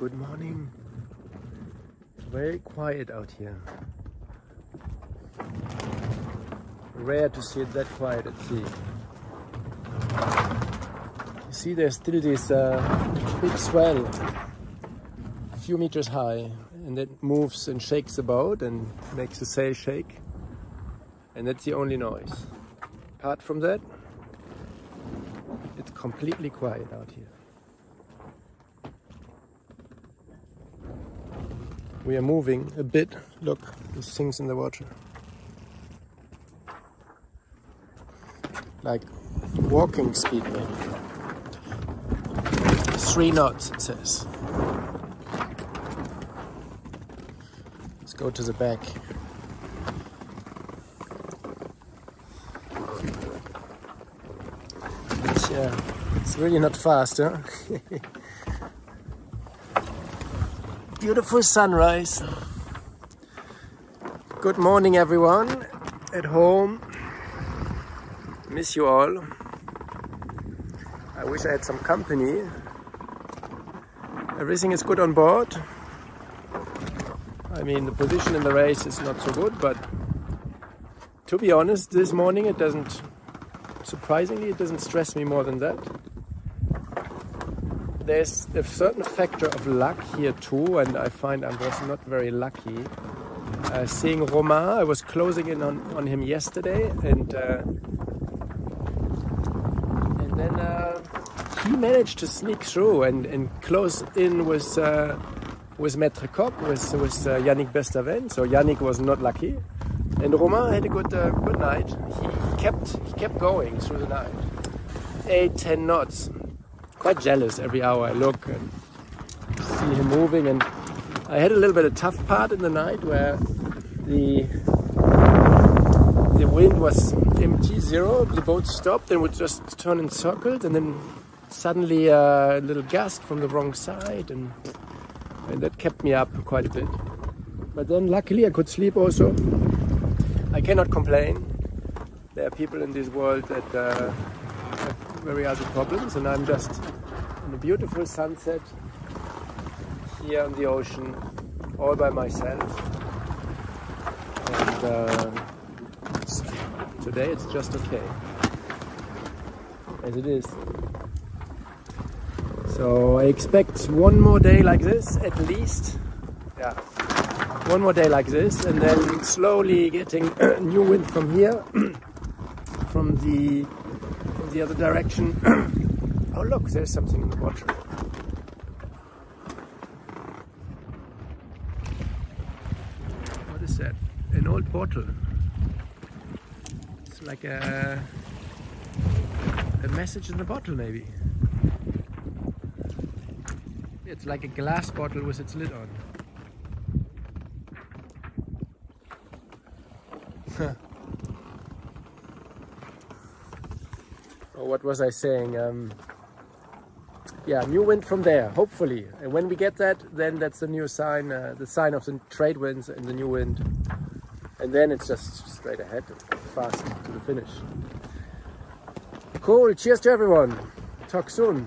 Good morning. Very quiet out here. Rare to see it that quiet at sea. You see there's still this uh, big swell, a few meters high, and it moves and shakes boat and makes the sail shake. And that's the only noise. Apart from that, it's completely quiet out here. We are moving a bit. Look, there's things in the water. Like walking speed maybe. Three knots it says. Let's go to the back. It's, yeah, it's really not fast, huh? Beautiful sunrise. Good morning, everyone at home. Miss you all. I wish I had some company. Everything is good on board. I mean, the position in the race is not so good, but to be honest, this morning it doesn't, surprisingly, it doesn't stress me more than that. There's a certain factor of luck here too, and I find I was not very lucky. Uh, seeing Romain, I was closing in on, on him yesterday, and uh, and then uh, he managed to sneak through and, and close in with uh, with Maître Coq, with with uh, Yannick Bestaven. So Yannick was not lucky, and Romain had a good uh, good night. He, he kept he kept going through the night, eight ten knots. Quite jealous every hour I look and see him moving. And I had a little bit of tough part in the night where the the wind was empty, zero. The boat stopped and would just turn in circles, and then suddenly a little gust from the wrong side, and and that kept me up quite a bit. But then luckily I could sleep also. I cannot complain. There are people in this world that uh, have very other problems, and I'm just in a beautiful sunset here on the ocean, all by myself. And uh, today it's just okay, as it is. So I expect one more day like this at least. Yeah, one more day like this, and then slowly getting new wind from here, from the from the other direction. oh look, there's something in the water. What is that? An old bottle. It's like a a message in the bottle, maybe. It's like a glass bottle with its lid on. Oh, what was I saying? Um, yeah, new wind from there, hopefully. And when we get that, then that's the new sign, uh, the sign of the trade winds and the new wind. And then it's just straight ahead fast to the finish. Cool. Cheers to everyone. Talk soon.